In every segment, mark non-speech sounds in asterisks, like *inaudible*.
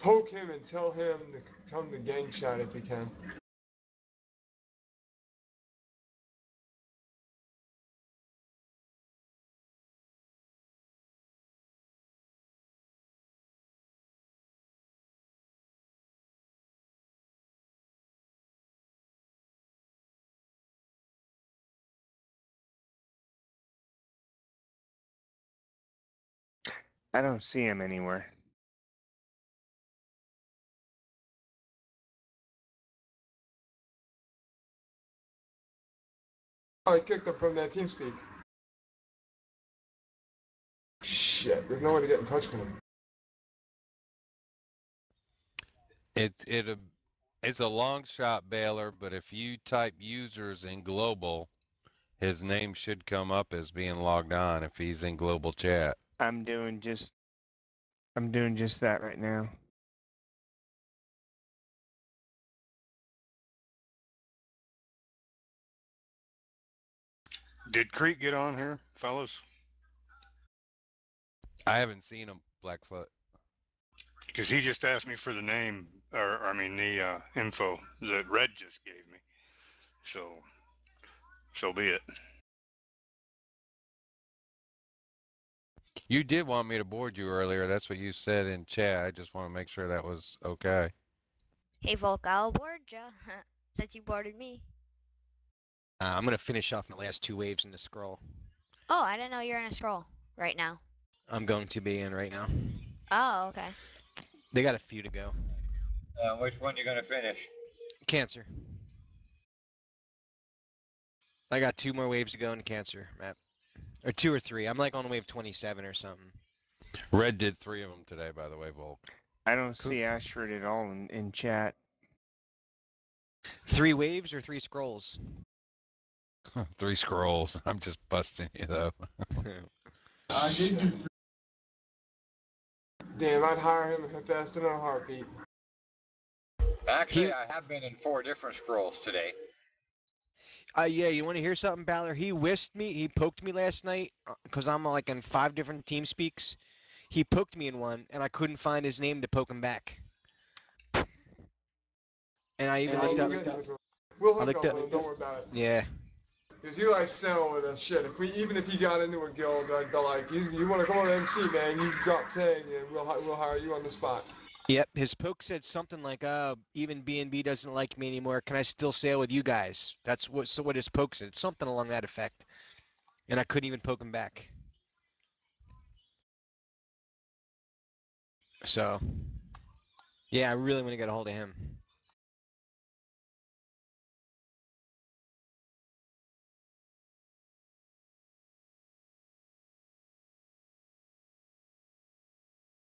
poke him and tell him to come to gang chat if he can. I don't see him anywhere. I kicked him from that team speak. Shit, there's no way to get in touch with him. It it a it's a long shot, Baylor. But if you type users in global, his name should come up as being logged on if he's in global chat. I'm doing just I'm doing just that right now. Did Creek get on here, fellas? I haven't seen him, Blackfoot. Because he just asked me for the name, or I mean the uh, info that Red just gave me. So, so be it. You did want me to board you earlier. That's what you said in chat. I just want to make sure that was okay. Hey Volk, I'll board ya. *laughs* Since you boarded me. Uh, I'm gonna finish off my last two waves in the scroll. Oh, I didn't know you're in a scroll right now. I'm going to be in right now. Oh, okay. They got a few to go. Uh, which one you gonna finish? Cancer. I got two more waves to go in cancer, Matt. Or two or three. I'm like on wave 27 or something. Red did three of them today, by the way, Volk. I don't see Ashford at all in, in chat. Three waves or three scrolls? *laughs* three scrolls. *laughs* I'm just busting you though. *laughs* I did you. Damn, I'd hire him faster than a heartbeat. Actually, He- I have been in four different scrolls today. Uh, yeah, you want to hear something, Balor? He whisked me. He poked me last night because I'm like in five different team speaks. He poked me in one, and I couldn't find his name to poke him back. And I even Yeah, looked we'll up. get in touch with him. We'll I looked up up- don't worry about it. Yeah, Because he likes selling with us shit. If we, even if he got into a guild, be like, you, you want to come on MC, man, you drop 10 and we'll, we'll hire you on the spot. Yep, his poke said something like, "Uh, even BNB doesn't like me anymore. Can I still sail with you guys?" That's what so what his poke said, something along that effect. And I couldn't even poke him back. So, yeah, I really want to get a hold of him.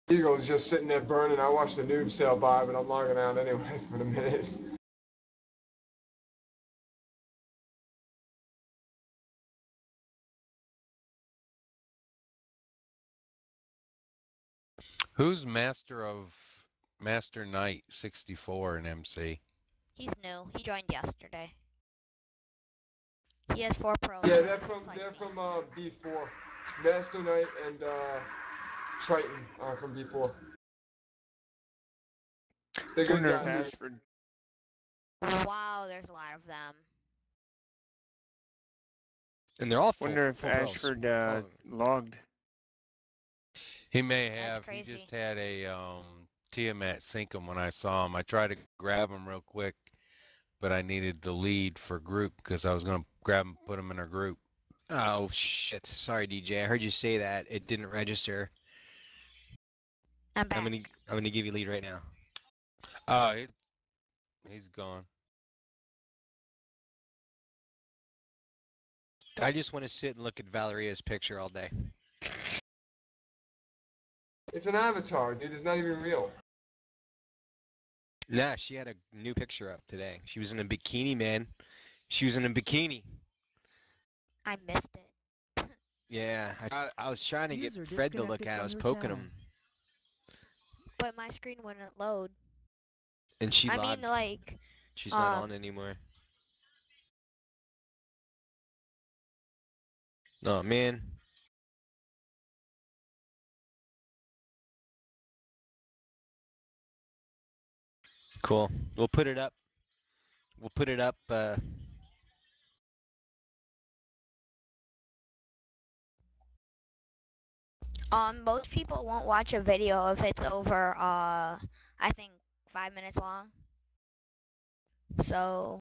Beagle's just sitting there burning. I watched the noob sail by, but I'm logging out anyway *laughs* for the minute. Who's master of Master Knight 64 in MC? He's new. He joined yesterday. He has four pros. Yeah, they're from like they're me. from uh, B4. Master Knight and uh, Triton are from B4. They're good Wonder. Ashford. Wow, there's a lot of them. And they're all full. Wonder if full. Ashford uh, logged. He may That's have. crazy. He just had a um, Tiamat sink him when I saw him. I tried to grab him real quick, but I needed the lead for group because I was going to grab him, put him in our group. Oh shit! Sorry, DJ. I heard you say that. It didn't register. I'm back. I'm gonna I'm gonna give you lead right now. Oh, he, he's gone. I just want to sit and look at Valeria's picture all day. It's an avatar, dude. It's not even real. Nah, she had a new picture up today. She was in a bikini, man. She was in a bikini. I missed it. *laughs* Yeah, I, I was trying to get Fred to look at. it. I was poking channel. him, But my screen wouldn't load. and she I logged. mean, like, She's not um, on anymore. No, man. Cool. We'll put it up. We'll put it up. Uh, Um, most people won't watch a video if it's over, uh, I think five minutes long. So